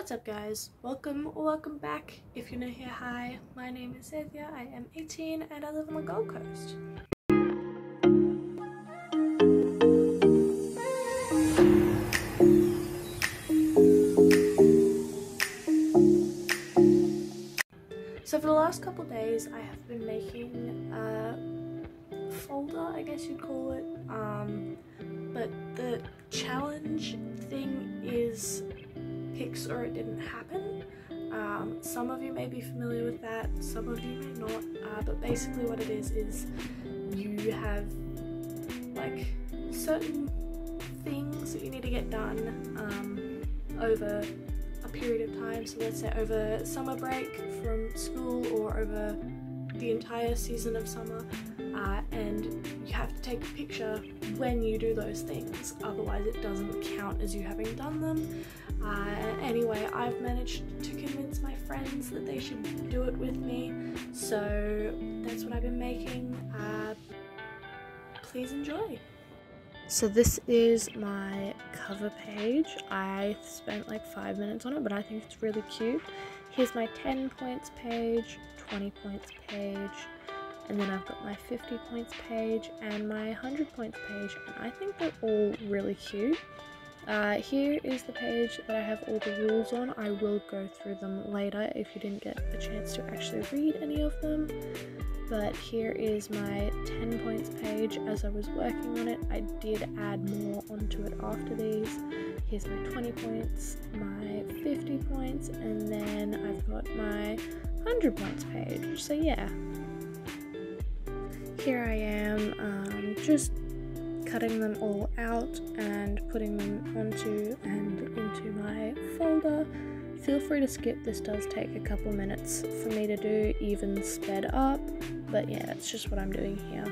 What's up guys? Welcome welcome back. If you're new here, hi. My name is Cynthia, I am 18 and I live on the Gold Coast. So for the last couple days I have been making a folder, I guess you'd call it. Um, but the challenge thing is or it didn't happen. Um, some of you may be familiar with that, some of you may not, uh, but basically what it is is you have like certain things that you need to get done um, over a period of time. So let's say over summer break from school or over the entire season of summer uh, and you have to take a picture when you do those things otherwise it doesn't count as you having done them uh, anyway I've managed to convince my friends that they should do it with me so that's what I've been making uh, please enjoy so this is my cover page. I spent like five minutes on it, but I think it's really cute. Here's my 10 points page, 20 points page, and then I've got my 50 points page and my 100 points page and I think they're all really cute. Uh, here is the page that I have all the rules on. I will go through them later if you didn't get a chance to actually read any of them. But here is my 10 points page. As I was working on it, I did add more onto it after these. Here's my 20 points, my 50 points, and then I've got my 100 points page. So yeah, here I am um, just cutting them all out and putting them onto and into my folder. Feel free to skip, this does take a couple minutes for me to do, even sped up, but yeah, that's just what I'm doing here.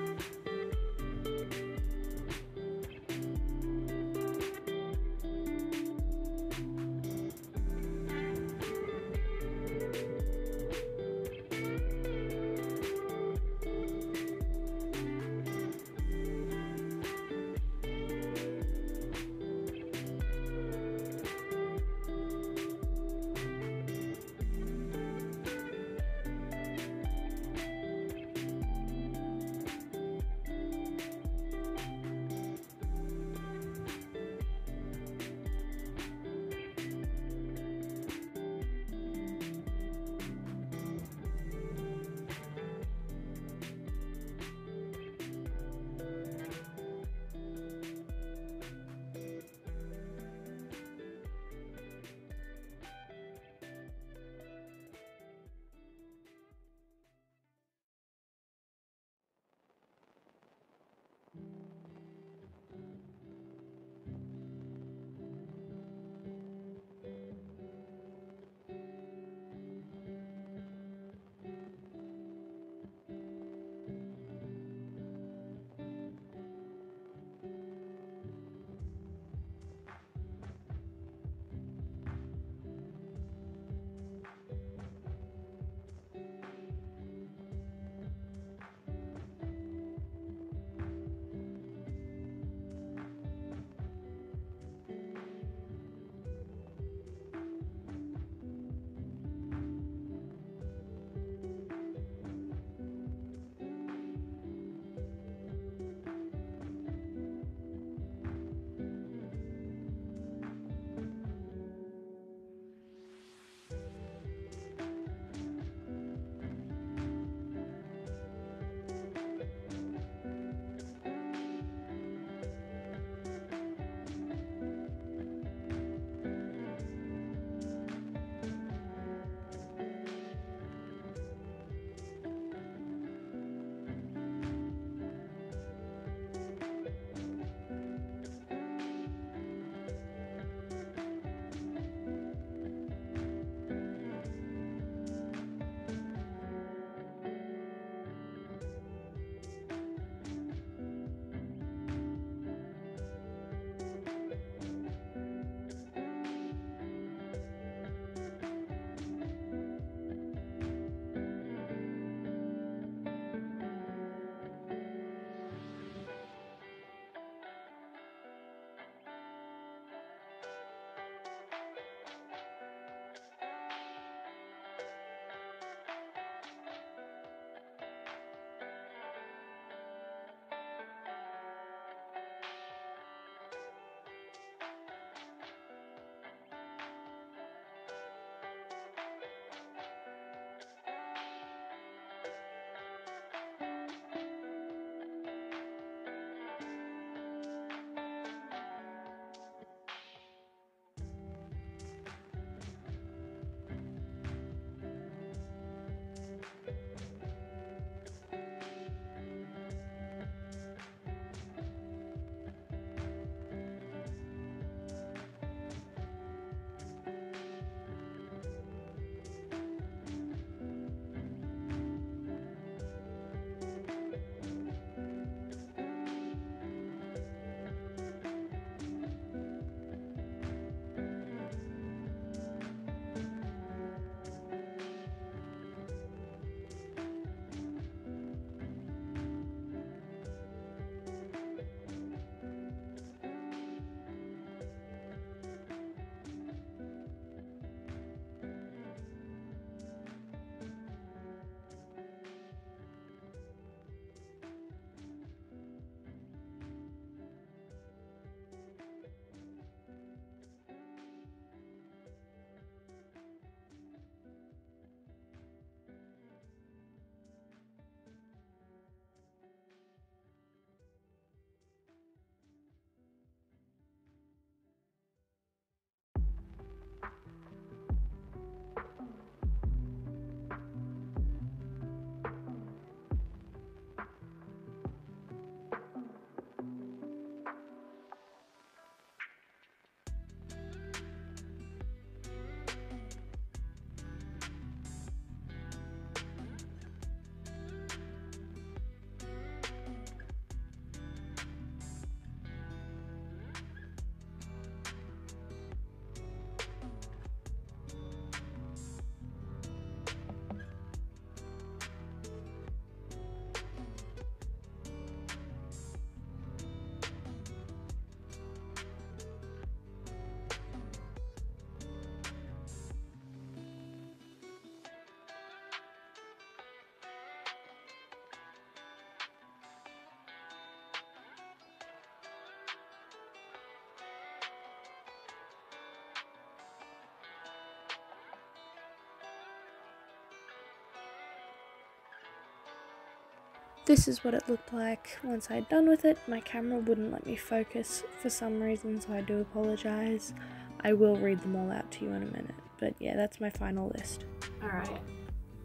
This is what it looked like once I'd done with it. My camera wouldn't let me focus for some reason, so I do apologize. I will read them all out to you in a minute. But yeah, that's my final list. Alright,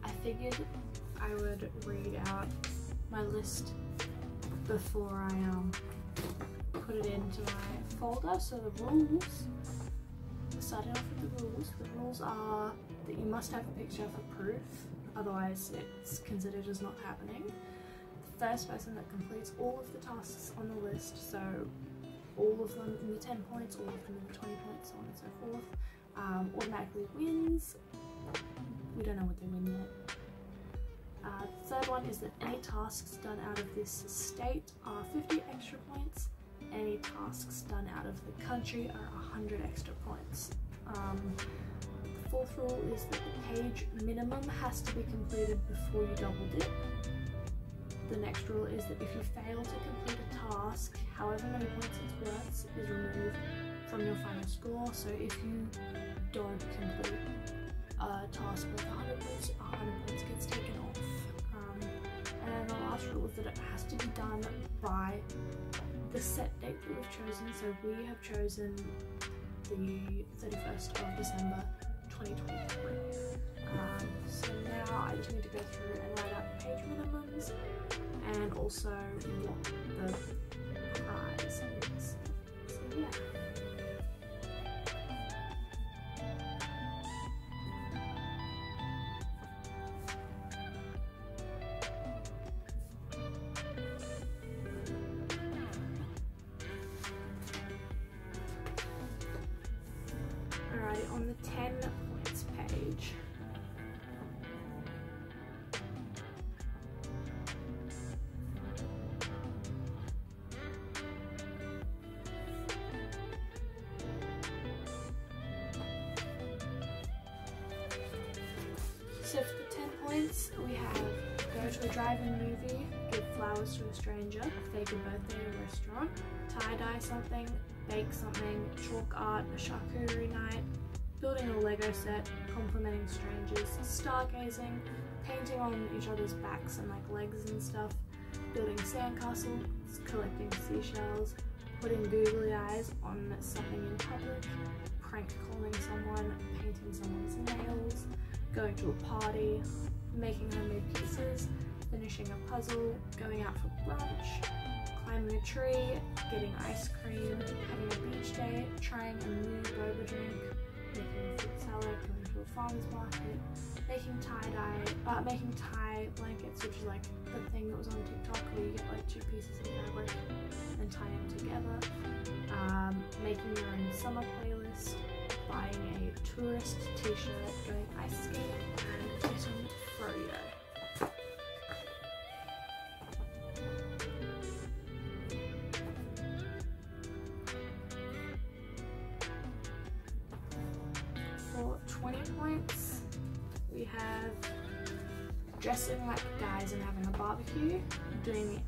I figured I would read out my list before I um put it into my folder. So the rules, starting off with the rules. The rules are that you must have a picture for proof, otherwise it's considered as not happening. First person that completes all of the tasks on the list, so all of them in the 10 points, all of them in the 20 points, so on and so forth, um, automatically wins. We don't know what they win yet. Uh, the third one is that any tasks done out of this state are 50 extra points. Any tasks done out of the country are 100 extra points. Um, the fourth rule is that the page minimum has to be completed before you double dip. The next rule is that if you fail to complete a task, however many points it's worth is removed from your final score. So if you don't complete a task with 100 points, 100 points gets taken off. Um, and then the last rule is that it has to be done by the set date that we've chosen. So we have chosen the 31st of December 2023. Um, so now I just need to go through and write out page minimums and also what the prize is. So yeah. On the 10 a drive-in movie, give flowers to a stranger, fake a birthday in a restaurant, tie-dye something, bake something, chalk art, a charcuterie night, building a Lego set, complimenting strangers, stargazing, painting on each other's backs and like legs and stuff, building sandcastles, collecting seashells, putting googly eyes on something in public, prank calling someone, painting someone's nails, going to a party, making homemade pizzas, finishing a puzzle, going out for brunch, climbing a tree, getting ice cream, having a beach day, trying a new boba drink, making a fruit salad, going to a farmer's market, making tie-dye, uh, making tie blankets, which is like the thing that was on TikTok where you get like two pieces of fabric and tie them together, um, making your own summer playlist, buying a tourist t-shirt, going ice skating, and getting froyo.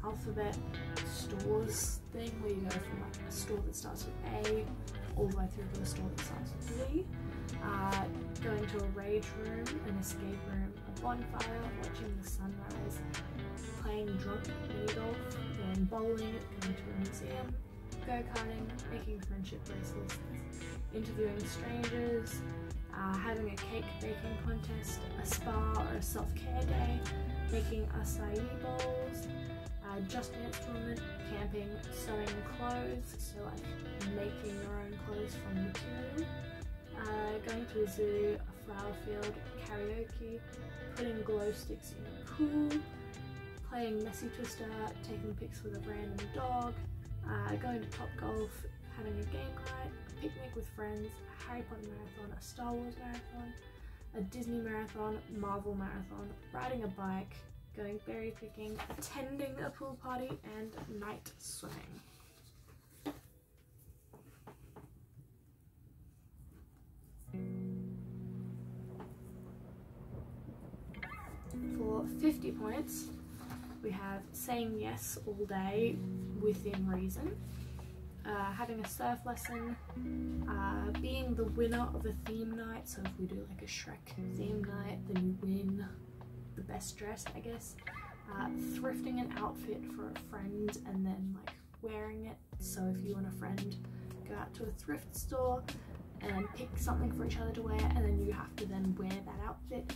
Alphabet stores thing where you go from like a store that starts with A all the way through to a store that starts with Z, uh, going to a rage room, an escape room, a bonfire, watching the sunrise, playing drunk mini golf, going bowling, going to a museum, go-karting, making friendship bracelets, interviewing strangers, uh, having a cake baking contest, a spa or a self-care day, making acai bowls, uh, just tournament, camping, sewing clothes, so like making your own clothes from material, uh, going to a zoo, a flower field, karaoke, putting glow sticks in a pool, playing Messy Twister, taking pics with a random dog, uh, going to Top Golf, having a game night, a picnic with friends, a Harry Potter marathon, a Star Wars marathon, a Disney marathon, Marvel marathon, riding a bike, going berry picking, attending a pool party, and night swimming. For 50 points, we have saying yes all day within reason, uh, having a surf lesson, uh, being the winner of a theme night. So if we do like a Shrek theme night, then you win the best dress, I guess. uh, thrifting an outfit for a friend and then like wearing it. So if you and a friend go out to a thrift store and pick something for each other to wear and then you have to then wear that outfit.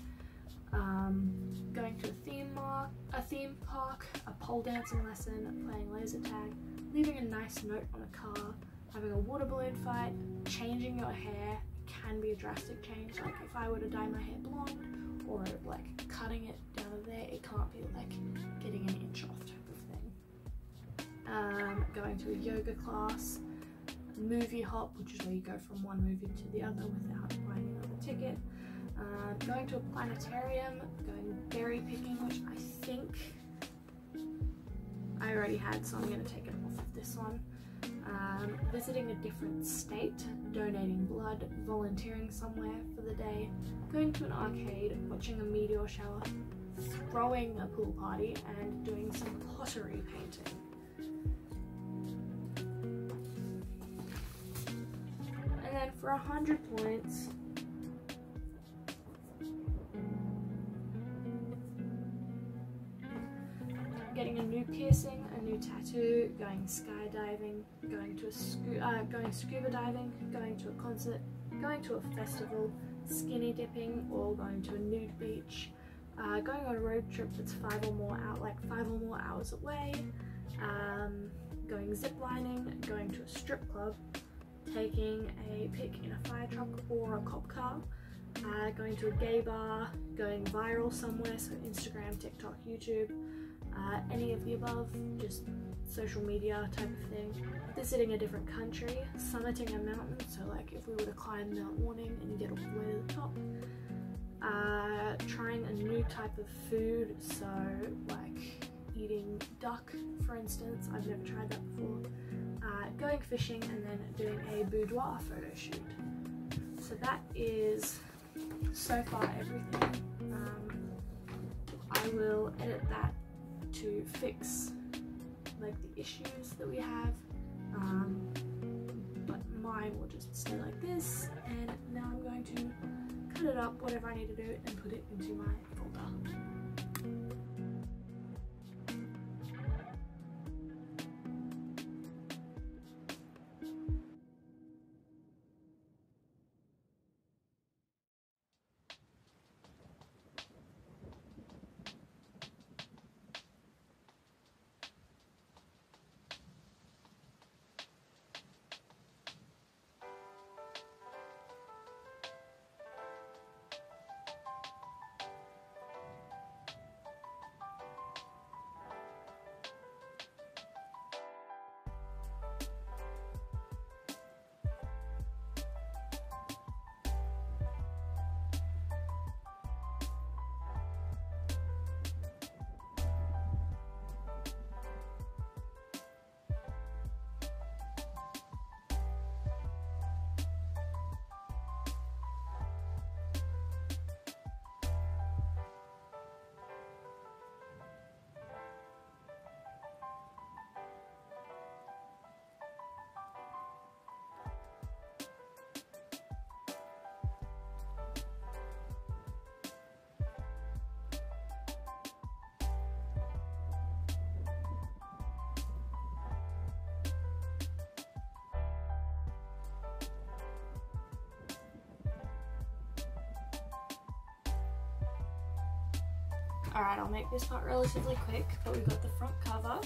Um, going to a theme, a theme park, a pole dancing lesson, playing laser tag, leaving a nice note on a car, having a water balloon fight, changing your hair can be a drastic change. Like if I were to dye my hair blonde or like cutting it down there, it can't be like getting an inch off type of thing. Um, going to a yoga class, movie hop, which is where you go from one movie to the other without buying another ticket. Um, going to a planetarium, going berry picking, which I think I already had, so I'm going to take it off of this one um, visiting a different state, donating blood, volunteering somewhere for the day, going to an arcade, watching a meteor shower, throwing a pool party, and doing some pottery painting. And then for a hundred points, getting a new piercing, tattoo, going skydiving, going to a scu uh, going scuba diving, going to a concert, going to a festival, skinny dipping, or going to a nude beach, uh, going on a road trip that's five or more out, like five or more hours away, um, going ziplining, going to a strip club, taking a pic in a fire truck or a cop car, uh, going to a gay bar, going viral somewhere, so Instagram, TikTok, YouTube, uh, any of the above, just social media type of thing. Visiting a different country, summiting a mountain, so like if we were to climb Mount Warning and you get all the way to the top. Uh, trying a new type of food, so like eating duck for instance, I've never tried that before. Uh, going fishing and then doing a boudoir photo shoot. So that is so far everything. Um, I will edit that to fix like the issues that we have um, but mine will just stay like this and now I'm going to cut it up whatever I need to do and put it into my folder. Alright, I'll make this part relatively quick, but we've got the front cover.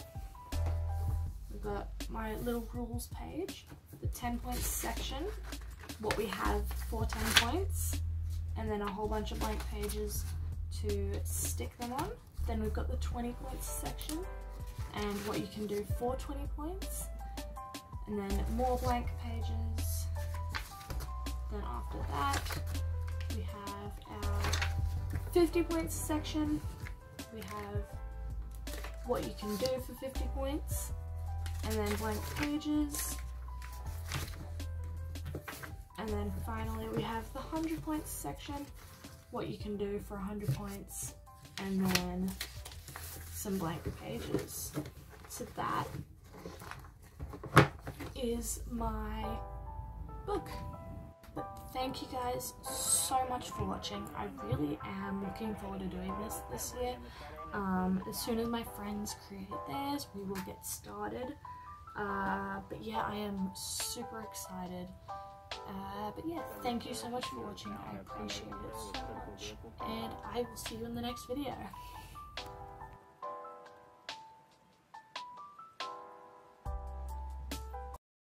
We've got my little rules page, the 10 points section, what we have for 10 points, and then a whole bunch of blank pages to stick them on. Then we've got the 20 points section, and what you can do for 20 points, and then more blank pages. Then after that, we have our 50 points section, we have what you can do for 50 points, and then blank pages. And then finally we have the 100 points section, what you can do for 100 points, and then some blank pages. So that is my book. Thank you guys so much for watching. I really am looking forward to doing this this year. Um, as soon as my friends create theirs, we will get started. Uh, but yeah, I am super excited. Uh, but yeah, thank you so much for watching. I appreciate it so much. And I will see you in the next video.